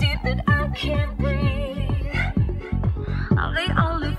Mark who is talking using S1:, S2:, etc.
S1: deep that I can't breathe. I'm all? only